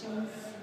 questions?